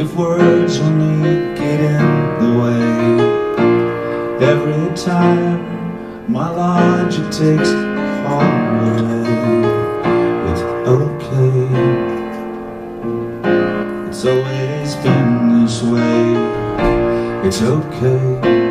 If words only get in the way Every time my logic takes holiday It's okay. It's always been this way. It's okay.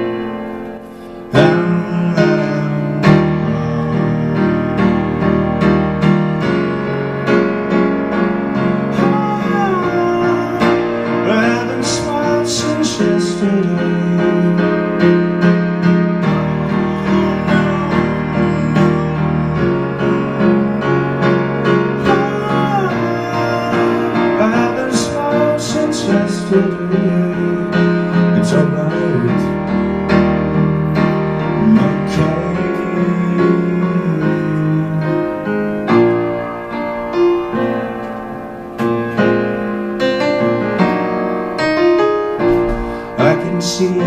see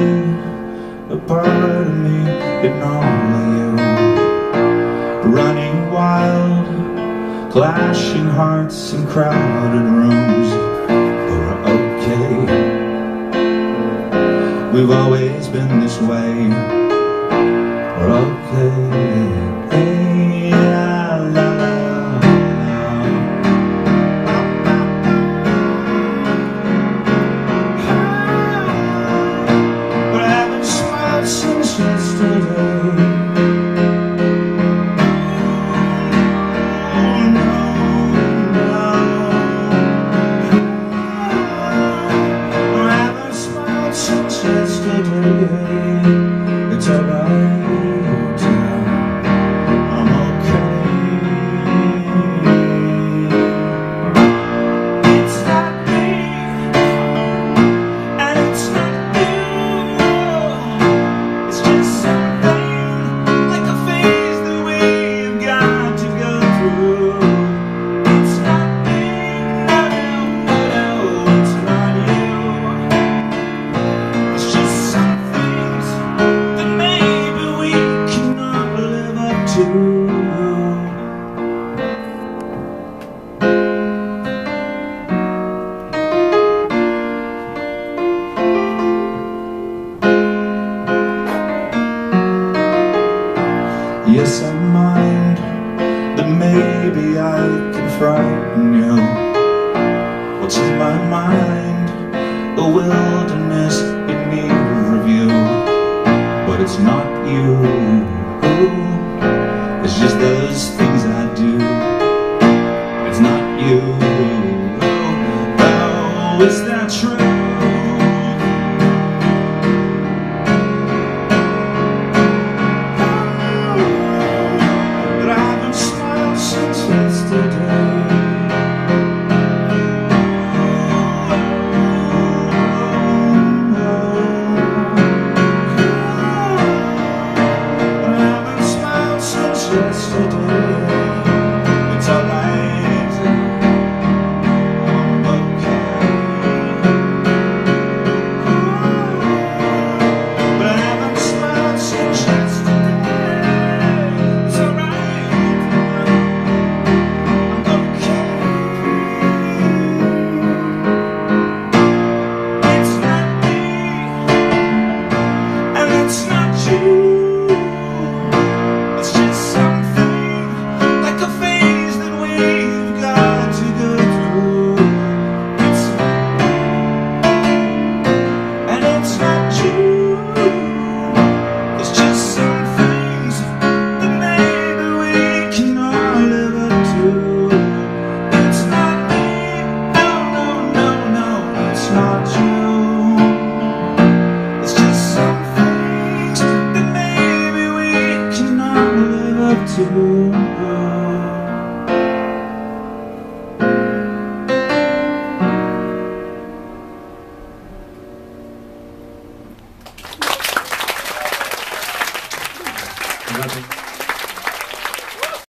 a part of me that normally you running wild, clashing hearts in crowded rooms. We're okay. We've always been this way. We're okay. yes I mind that maybe I can frighten you. What's in my mind? A wilderness in need of review But it's not you. It's just those things gesture You.